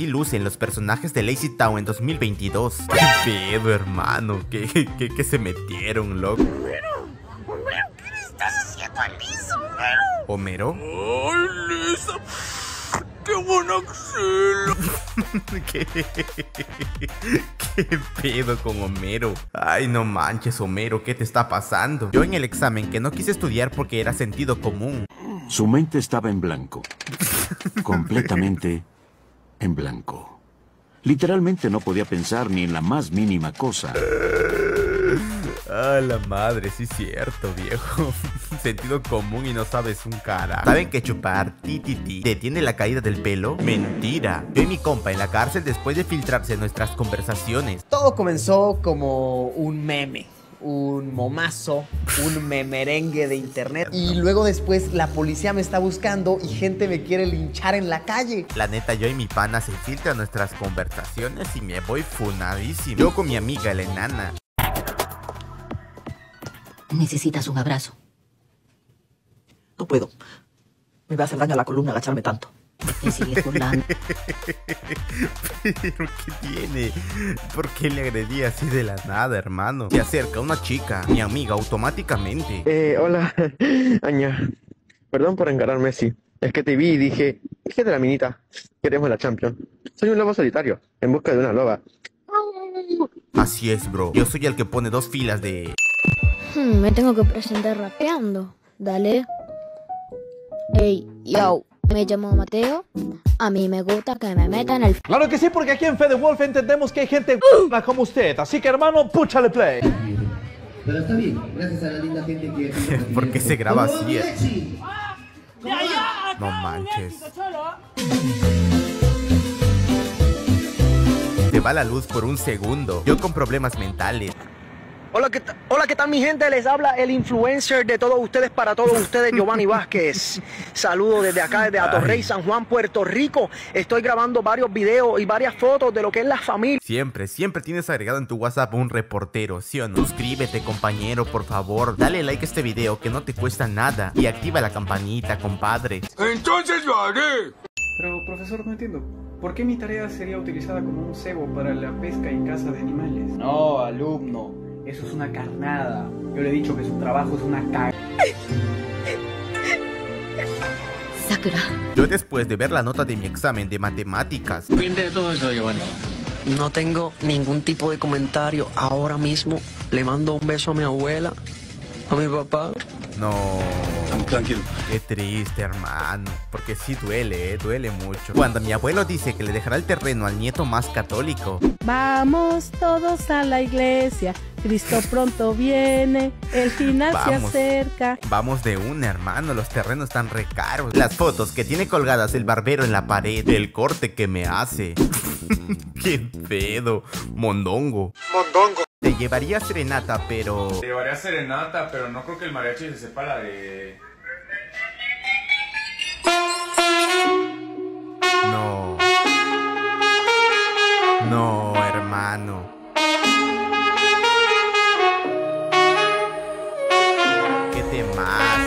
Así lucen los personajes de Lazy Town en 2022. ¡Qué pedo, hermano! ¿Qué, qué, qué se metieron, loco? Homero, Homero, ¿qué le estás haciendo a Lisa, Homero? ¿Homero? ¡Ay, Lisa! ¡Qué buena axila! ¿Qué? ¿Qué pedo con Homero? Ay, no manches, Homero, ¿qué te está pasando? Yo en el examen que no quise estudiar porque era sentido común. Su mente estaba en blanco. completamente en blanco. Literalmente no podía pensar ni en la más mínima cosa. Ah, la madre, sí es cierto, viejo. Sentido común y no sabes un cara. ¿Saben que chupar ti ti ti detiene la caída del pelo? Mentira. Yo y mi compa en la cárcel después de filtrarse nuestras conversaciones. Todo comenzó como un meme un momazo, un memerengue de internet. Y luego después la policía me está buscando y gente me quiere linchar en la calle. La neta, yo y mi pana se filtran nuestras conversaciones y me voy funadísimo. Yo con mi amiga la enana. Necesitas un abrazo. No puedo. Me va a hacer daño a la columna agacharme tanto. Te sigues burlando. ¿Pero qué tiene? ¿Por qué le agredí así de la nada, hermano? Se acerca una chica, mi amiga, automáticamente. Eh, hola, Aña. Perdón por encararme así. Es que te vi y dije, fíjate la minita, queremos la Champion. Soy un lobo solitario, en busca de una loba. Así es, bro. Yo soy el que pone dos filas de... Hmm, me tengo que presentar rapeando. Dale. Ey, yo. Me llamo Mateo. A mí me gusta que me metan el... Claro que sí, porque aquí en Fede Wolf entendemos que hay gente como usted. Así que, hermano, púchale play. Pero está bien, gracias a la linda gente que... ¿Por qué se graba así? No manches. Te va la luz por un segundo. Yo con problemas mentales. Hola ¿qué, Hola, ¿qué tal mi gente? Les habla el influencer de todos ustedes para todos ustedes, Giovanni Vázquez. Saludo desde acá, desde Atorrey, San Juan, Puerto Rico. Estoy grabando varios videos y varias fotos de lo que es la familia. Siempre, siempre tienes agregado en tu WhatsApp un reportero, ¿sí o no? Suscríbete, compañero, por favor. Dale like a este video que no te cuesta nada. Y activa la campanita, compadre. Entonces lo haré. Pero, profesor, no entiendo. ¿Por qué mi tarea sería utilizada como un cebo para la pesca y caza de animales? No, alumno. Eso es una carnada. Yo le he dicho que su trabajo es una car... Sakura. Yo después de ver la nota de mi examen de matemáticas... de todo eso, Giovanni. No tengo ningún tipo de comentario. Ahora mismo le mando un beso a mi abuela, a mi papá. No. Tranquilo. Qué triste, hermano. Porque sí duele, ¿eh? duele mucho. Cuando mi abuelo dice que le dejará el terreno al nieto más católico. Vamos todos a la iglesia. Cristo pronto viene, el final se acerca. Vamos de una, hermano, los terrenos están re caros. Las fotos que tiene colgadas el barbero en la pared, el corte que me hace. Qué pedo, mondongo. Mondongo. Te llevaría serenata, pero... Te llevaría serenata, pero no creo que el mariachi se sepa la de... No. No, hermano.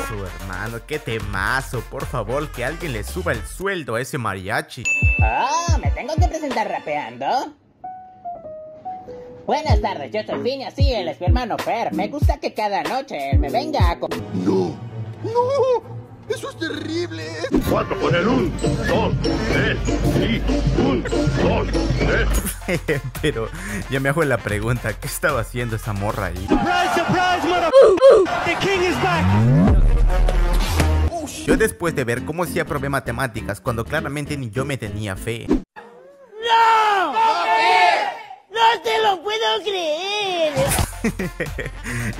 Temazo, hermano, qué temazo. Por favor, que alguien le suba el sueldo a ese mariachi. Ah, ¿me tengo que presentar rapeando? Buenas tardes, yo soy Fini, así él es mi hermano Fer. Me gusta que cada noche él me venga a... ¡No! ¡No! ¡Eso es terrible! Cuatro con el un, dos, tres, sí, un, dos, tres. Pero ya me hago la pregunta, ¿qué estaba haciendo esa morra ahí? ¡Surprise, surprise, mother... ¡The king is back! Yo después de ver cómo hacía aprobé matemáticas cuando claramente ni yo me tenía fe. ¡No! ¡No te lo puedo creer!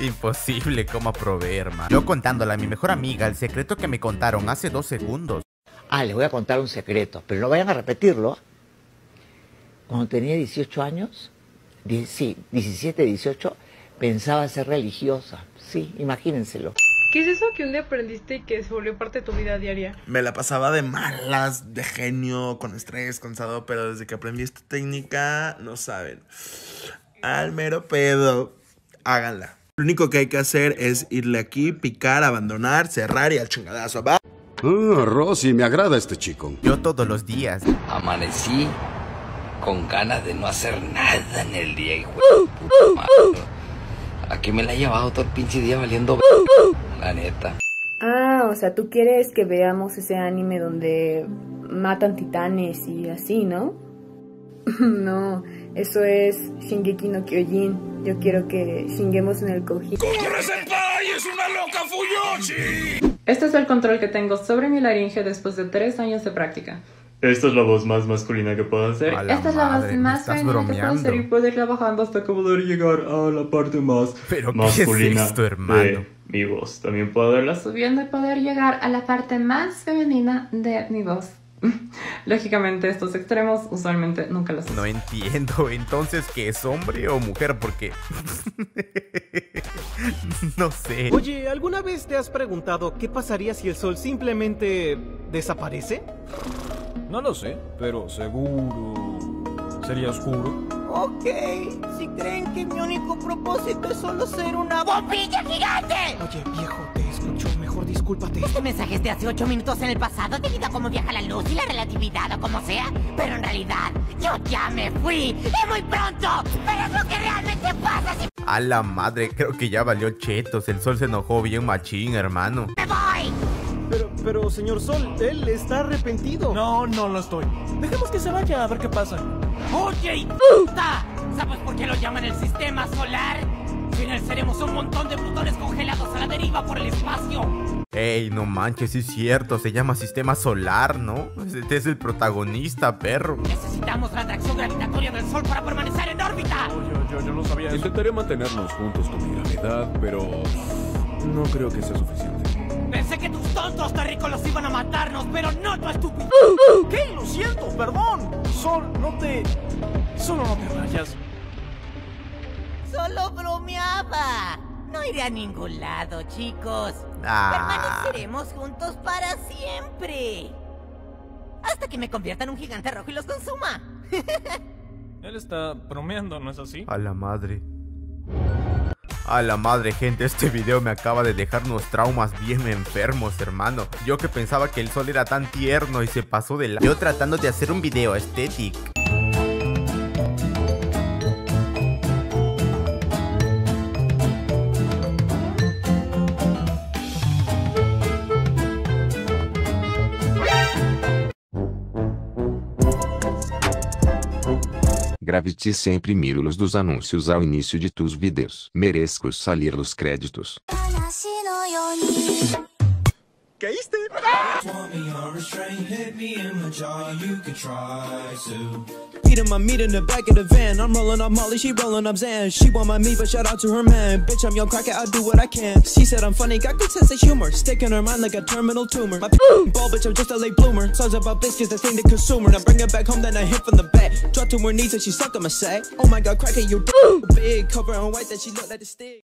Imposible como aprobé, hermano. Yo contándole a mi mejor amiga el secreto que me contaron hace dos segundos. Ah, les voy a contar un secreto, pero no vayan a repetirlo. Cuando tenía 18 años, sí, 17, 18, pensaba ser religiosa. Sí, imagínenselo. ¿Qué es eso que un día aprendiste y que se volvió parte de tu vida diaria? Me la pasaba de malas, de genio, con estrés, cansado, pero desde que aprendí esta técnica, no saben. Al mero pedo háganla. Lo único que hay que hacer es irle aquí, picar, abandonar, cerrar y al chingadazo. ¿va? Ah, Rosy, me agrada este chico. Yo todos los días. Amanecí con ganas de no hacer nada en el día, hijo de puta madre. Aquí me la he llevado todo el pinche día valiendo la neta. Ah, o sea, tú quieres que veamos ese anime donde matan titanes y así, ¿no? no, eso es Shingeki no Kyojin. Yo quiero que shinguemos en el Koji. ¡Es una loca Fuyoshi! Este es el control que tengo sobre mi laringe después de tres años de práctica. Esta es la voz más masculina que puedo hacer. Esta es la voz más femenina que puedo hacer y puedo irla bajando hasta poder llegar a la parte más ¿Pero qué masculina es esto, hermano? de mi voz. También puedo verla subiendo y poder llegar a la parte más femenina de mi voz. Lógicamente estos extremos usualmente nunca los uso. No entiendo, entonces, ¿qué es hombre o mujer? Porque... no sé. Oye, ¿alguna vez te has preguntado qué pasaría si el sol simplemente desaparece? No lo sé, pero seguro sería oscuro. Ok, si creen que mi único propósito es solo ser una bombilla gigante. Oye, viejo, te escucho. Mejor discúlpate. Este mensaje es de hace ocho minutos en el pasado debido a cómo viaja la luz y la relatividad o como sea. Pero en realidad, yo ya me fui. Y muy pronto. Pero es lo que realmente pasa si A la madre, creo que ya valió chetos. El sol se enojó bien machín, hermano. me voy. Pero, pero, señor Sol, él está arrepentido. No, no lo estoy. Dejemos que se vaya a ver qué pasa. Oye, puta. ¿Sabes por qué lo llaman el sistema solar? Seremos un montón de plutones congelados a la deriva por el espacio. Ey, no manches, sí es cierto. Se llama sistema solar, ¿no? Este es el protagonista, perro. Necesitamos la atracción gravitatoria del Sol para permanecer en órbita. Yo, yo, yo no sabía eso. Intentaré mantenernos juntos con mi gravedad, pero no creo que sea suficiente. Pensé que tontos terrícolas iban a matarnos, pero no tu estúpido. ¿Qué? Lo siento, perdón. Sol, no te... Solo no te vayas. Solo bromeaba. No iré a ningún lado, chicos. Ah. Permaneceremos juntos para siempre. Hasta que me convierta en un gigante rojo y los consuma. Él está bromeando, ¿no es así? A la madre. A la madre, gente, este video me acaba de dejar unos traumas bien enfermos, hermano. Yo que pensaba que el sol era tan tierno y se pasó de la... Yo tratando de hacer un video estético. Gravity sempre mira-los dos anúncios ao início de tus vídeos. Merezco salir los créditos. ¿Caíste? Eating my meat in the back of the van. I'm rolling up Molly, she rolling up Zan. She want my meat, but shout out to her man. Bitch, I'm young cracker, I do what I can. She said I'm funny, got good sense of humor. Stick in her mind like a terminal tumor. My ball, bitch, I'm just a late bloomer. Songs about biscuits, the thing to consumer. Now bring her back home, then I hit from the back. Drop to her knees and she suck on my sack. Oh my god, cracker, you big. Cover on white, that she look like a stick.